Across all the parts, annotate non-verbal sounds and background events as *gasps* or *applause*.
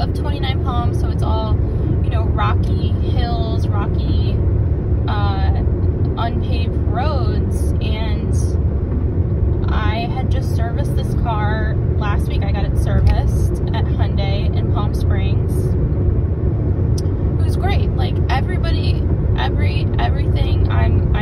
of 29 Palms, so it's all, you know, rocky hills, rocky, uh, unpaved roads. And I had just serviced this car last week. I got it serviced at Hyundai in Palm Springs. It was great. Like everybody, every, everything I'm,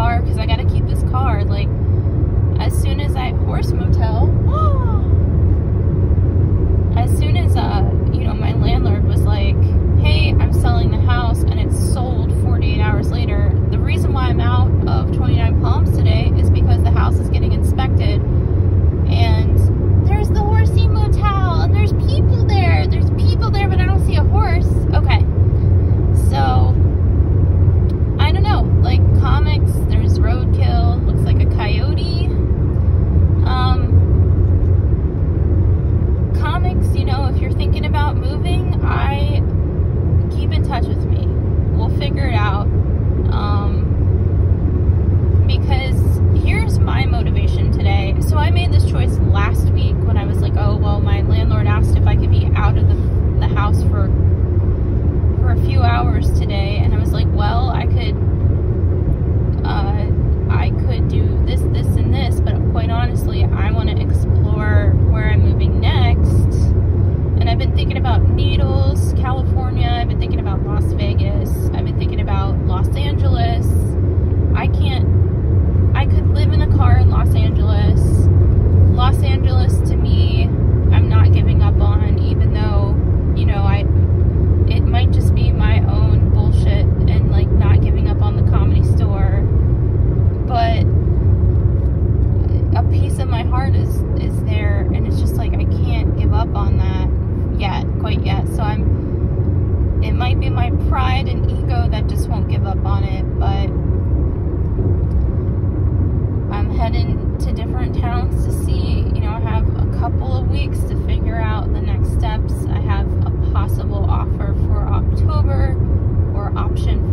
car because I got to keep this car. Like, as soon as I, Horse Motel, *gasps* as soon as, uh, you know, my landlord was like, hey, I'm selling the house and it's sold 48 hours later, the reason why I'm out of 29 Palms today is because the house is getting inspected option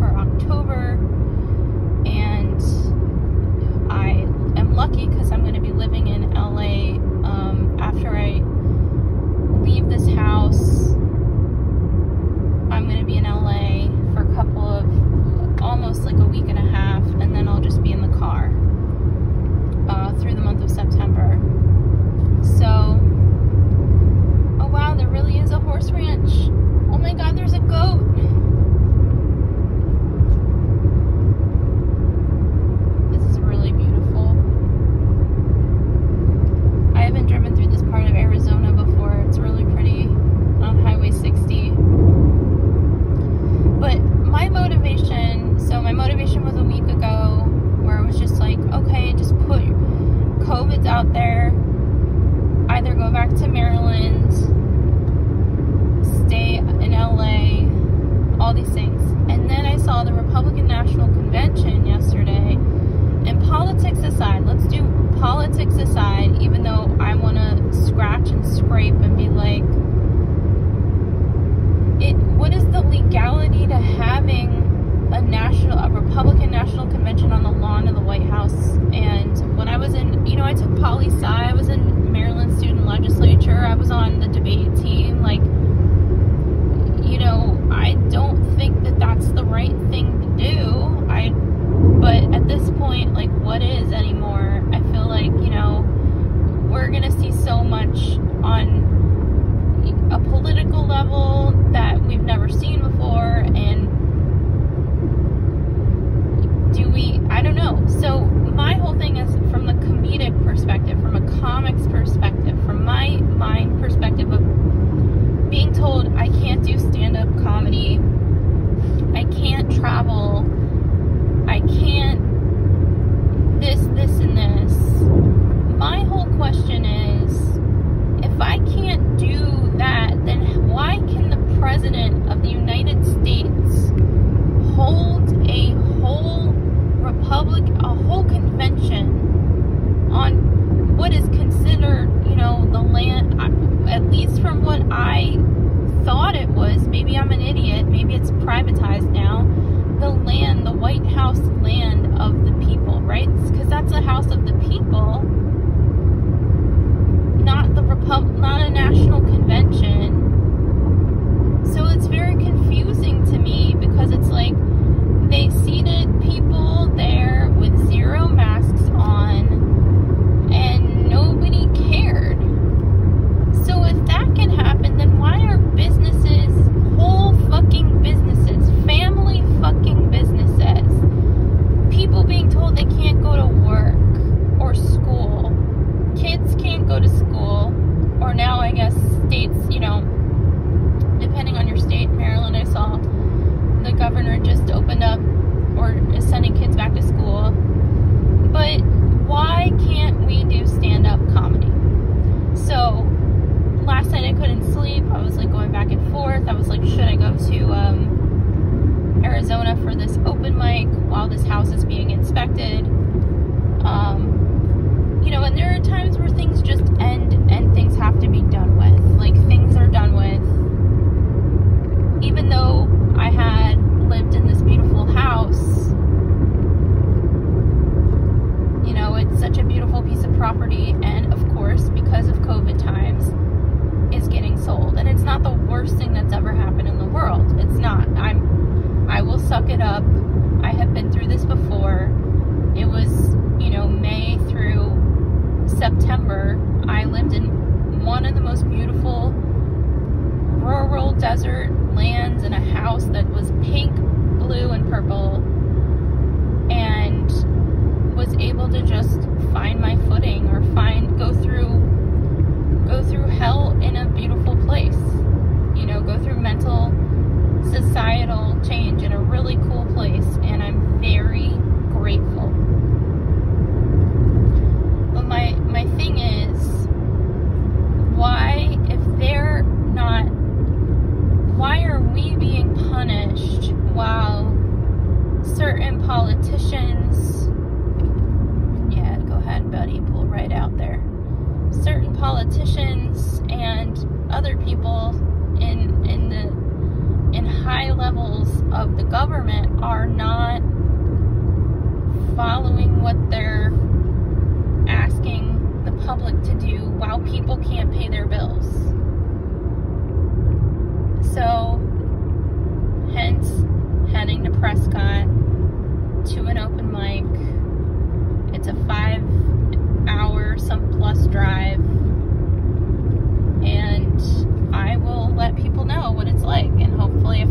told I can't do stand up comedy, I can't travel, I can't this, this, and this. My whole question is if I can't do that, then why can the President of the United States hold a whole and politicians. Yeah, go ahead, buddy, pull right out there. Certain politicians and other people in in the in high levels of the government are not following what they're asking the public to do while people can't pay their bills. So hence heading to Prescott to an open mic. It's a five hour, some plus drive. And I will let people know what it's like. And hopefully, if